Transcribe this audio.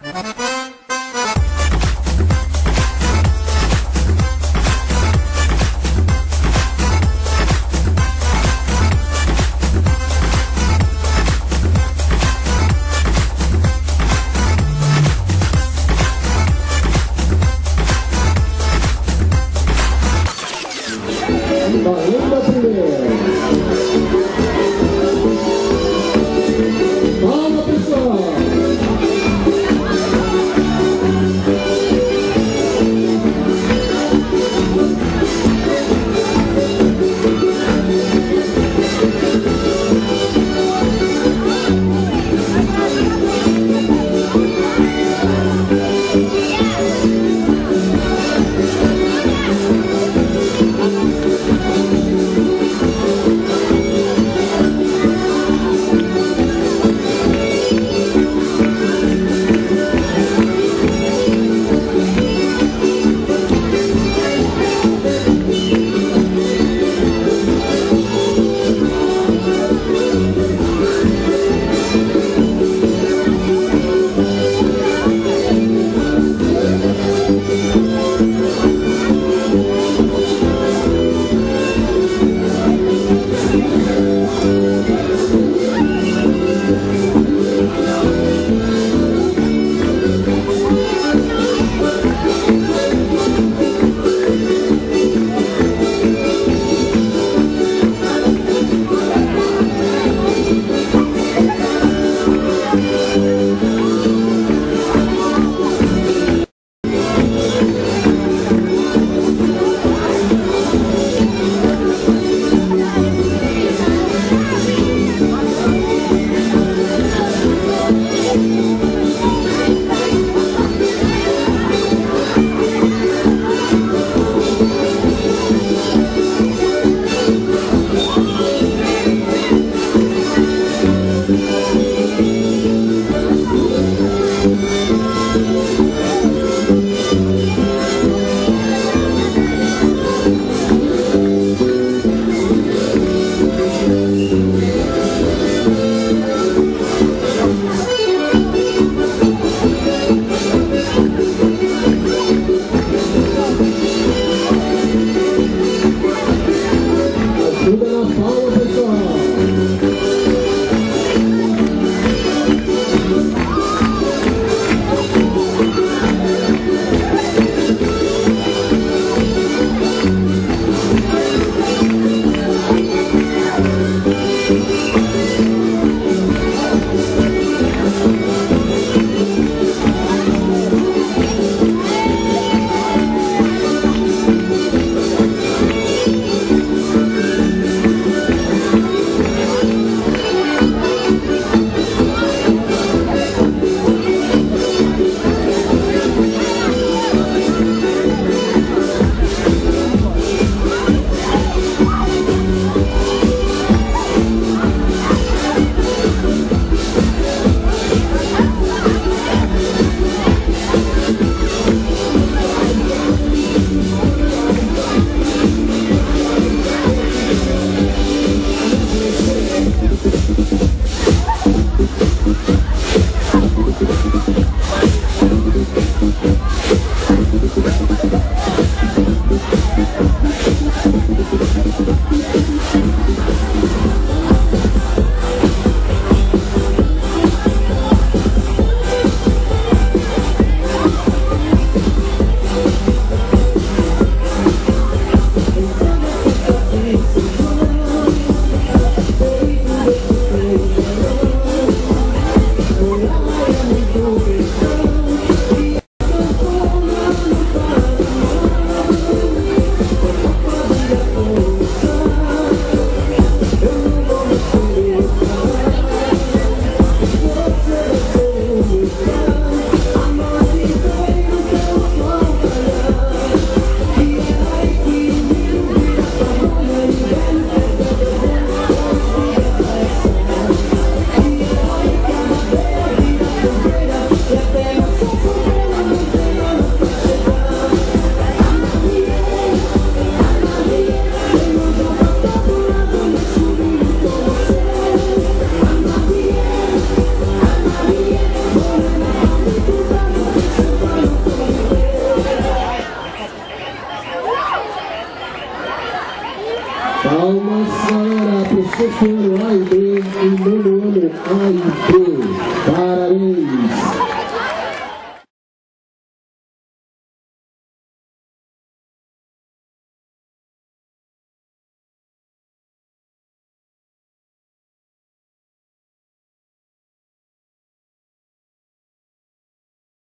Música Vai bem em meu nome, Pai, para parabéns.